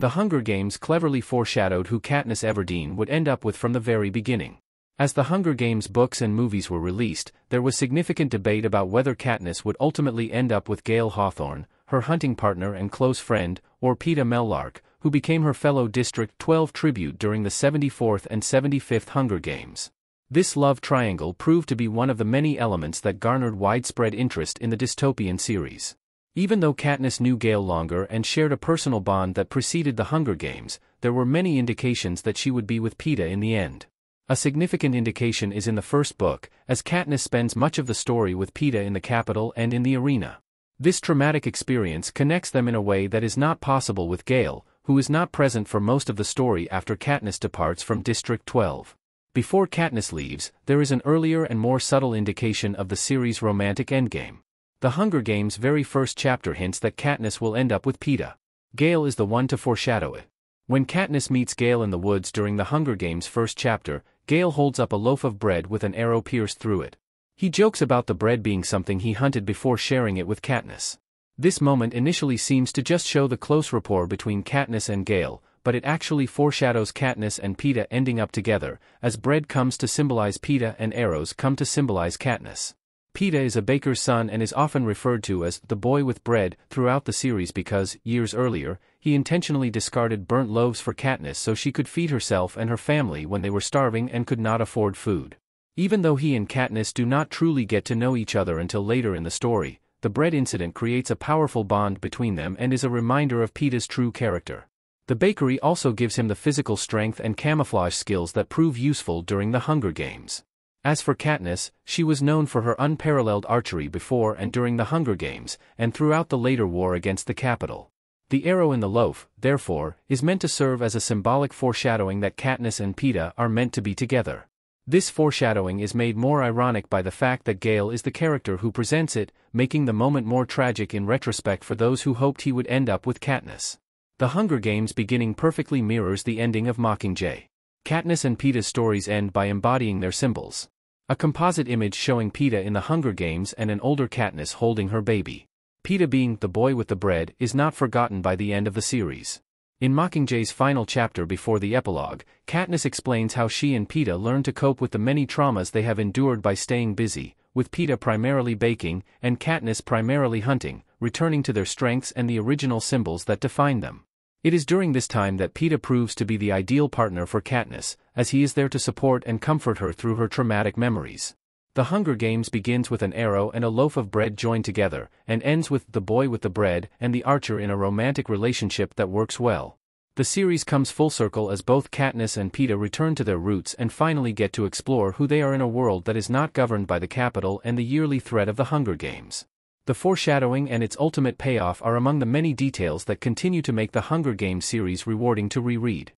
The Hunger Games cleverly foreshadowed who Katniss Everdeen would end up with from the very beginning. As the Hunger Games books and movies were released, there was significant debate about whether Katniss would ultimately end up with Gale Hawthorne, her hunting partner and close friend, or Peeta Mellark, who became her fellow District 12 tribute during the 74th and 75th Hunger Games. This love triangle proved to be one of the many elements that garnered widespread interest in the dystopian series. Even though Katniss knew Gale longer and shared a personal bond that preceded the Hunger Games, there were many indications that she would be with Peeta in the end. A significant indication is in the first book, as Katniss spends much of the story with Peeta in the Capitol and in the arena. This traumatic experience connects them in a way that is not possible with Gale, who is not present for most of the story after Katniss departs from District 12. Before Katniss leaves, there is an earlier and more subtle indication of the series' romantic endgame. The Hunger Games' very first chapter hints that Katniss will end up with Peeta. Gale is the one to foreshadow it. When Katniss meets Gale in the woods during the Hunger Games' first chapter, Gale holds up a loaf of bread with an arrow pierced through it. He jokes about the bread being something he hunted before sharing it with Katniss. This moment initially seems to just show the close rapport between Katniss and Gale, but it actually foreshadows Katniss and Peeta ending up together, as bread comes to symbolize Peeta and arrows come to symbolize Katniss. Peeta is a baker's son and is often referred to as the boy with bread throughout the series because, years earlier, he intentionally discarded burnt loaves for Katniss so she could feed herself and her family when they were starving and could not afford food. Even though he and Katniss do not truly get to know each other until later in the story, the bread incident creates a powerful bond between them and is a reminder of Peeta's true character. The bakery also gives him the physical strength and camouflage skills that prove useful during the Hunger Games. As for Katniss, she was known for her unparalleled archery before and during the Hunger Games, and throughout the later war against the Capitol. The arrow in the loaf, therefore, is meant to serve as a symbolic foreshadowing that Katniss and Peeta are meant to be together. This foreshadowing is made more ironic by the fact that Gale is the character who presents it, making the moment more tragic in retrospect for those who hoped he would end up with Katniss. The Hunger Games beginning perfectly mirrors the ending of Mockingjay. Katniss and Peeta's stories end by embodying their symbols. A composite image showing Peeta in the Hunger Games and an older Katniss holding her baby. Peeta being the boy with the bread is not forgotten by the end of the series. In Mockingjay's final chapter before the epilogue, Katniss explains how she and Peeta learn to cope with the many traumas they have endured by staying busy, with Peeta primarily baking and Katniss primarily hunting, returning to their strengths and the original symbols that define them. It is during this time that Peeta proves to be the ideal partner for Katniss, as he is there to support and comfort her through her traumatic memories. The Hunger Games begins with an arrow and a loaf of bread joined together, and ends with the boy with the bread and the archer in a romantic relationship that works well. The series comes full circle as both Katniss and Peeta return to their roots and finally get to explore who they are in a world that is not governed by the Capitol and the yearly threat of the Hunger Games. The foreshadowing and its ultimate payoff are among the many details that continue to make the Hunger Games series rewarding to reread.